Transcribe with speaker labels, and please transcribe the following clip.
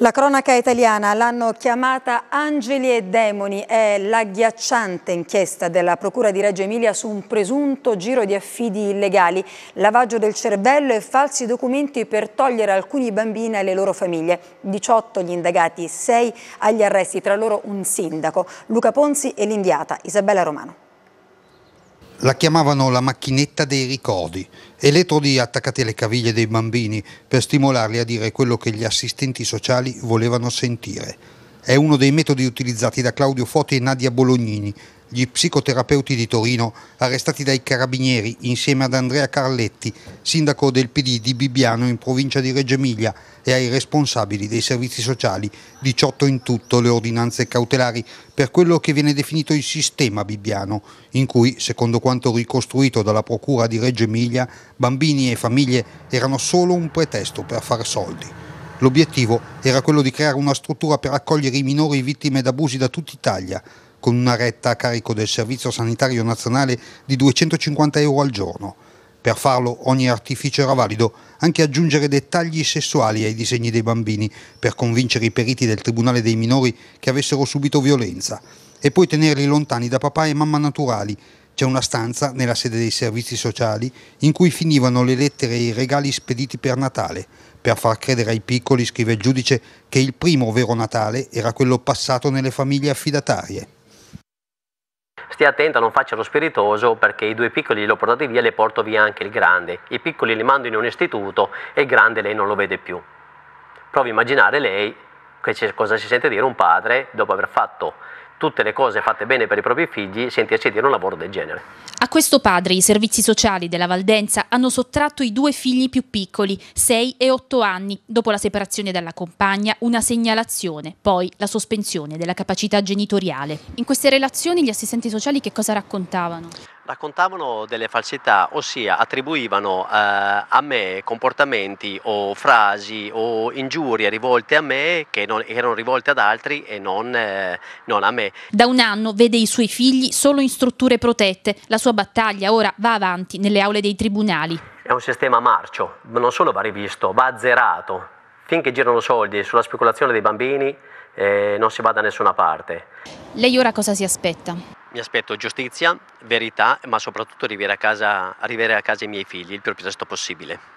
Speaker 1: La cronaca italiana l'hanno chiamata Angeli e Demoni, è l'agghiacciante inchiesta della Procura di Reggio Emilia su un presunto giro di affidi illegali, lavaggio del cervello e falsi documenti per togliere alcuni bambini alle loro famiglie. 18 gli indagati, 6 agli arresti, tra loro un sindaco, Luca Ponzi e l'inviata Isabella Romano.
Speaker 2: La chiamavano la macchinetta dei ricordi, elettrodi attaccati alle caviglie dei bambini per stimolarli a dire quello che gli assistenti sociali volevano sentire. È uno dei metodi utilizzati da Claudio Foti e Nadia Bolognini, gli psicoterapeuti di Torino arrestati dai carabinieri insieme ad Andrea Carletti, sindaco del PD di Bibbiano in provincia di Reggio Emilia, e ai responsabili dei servizi sociali, 18 in tutto le ordinanze cautelari per quello che viene definito il sistema bibbiano, in cui, secondo quanto ricostruito dalla Procura di Reggio Emilia, bambini e famiglie erano solo un pretesto per far soldi. L'obiettivo era quello di creare una struttura per accogliere i minori vittime d'abusi da tutta Italia, con una retta a carico del Servizio Sanitario Nazionale di 250 euro al giorno. Per farlo ogni artificio era valido, anche aggiungere dettagli sessuali ai disegni dei bambini per convincere i periti del Tribunale dei minori che avessero subito violenza e poi tenerli lontani da papà e mamma naturali. C'è una stanza nella sede dei servizi sociali in cui finivano le lettere e i regali spediti per Natale, per far credere ai piccoli, scrive il giudice, che il primo vero Natale era quello passato nelle famiglie affidatarie
Speaker 3: stia attento non faccia lo spiritoso perché i due piccoli li ho portati via e le porto via anche il grande. I piccoli li mando in un istituto e il grande lei non lo vede più. Provi a immaginare lei cosa si sente dire un padre dopo aver fatto tutte le cose fatte bene per i propri figli, sentirsi dire un lavoro del genere.
Speaker 4: A questo padre i servizi sociali della Valdenza hanno sottratto i due figli più piccoli, 6 e 8 anni, dopo la separazione dalla compagna, una segnalazione, poi la sospensione della capacità genitoriale. In queste relazioni gli assistenti sociali che cosa raccontavano?
Speaker 3: Raccontavano delle falsità, ossia attribuivano eh, a me comportamenti o frasi o ingiurie rivolte a me che non, erano rivolte ad altri e non, eh, non, a me.
Speaker 4: Da un anno vede i suoi figli solo in strutture protette, la sua battaglia ora va avanti nelle aule dei tribunali.
Speaker 3: È un sistema marcio, non solo va rivisto, va azzerato. Finché girano soldi sulla speculazione dei bambini eh, non si va da nessuna parte.
Speaker 4: Lei ora cosa si aspetta?
Speaker 3: Mi aspetto giustizia, verità, ma soprattutto arrivare a casa, arrivare a casa i miei figli il più presto possibile.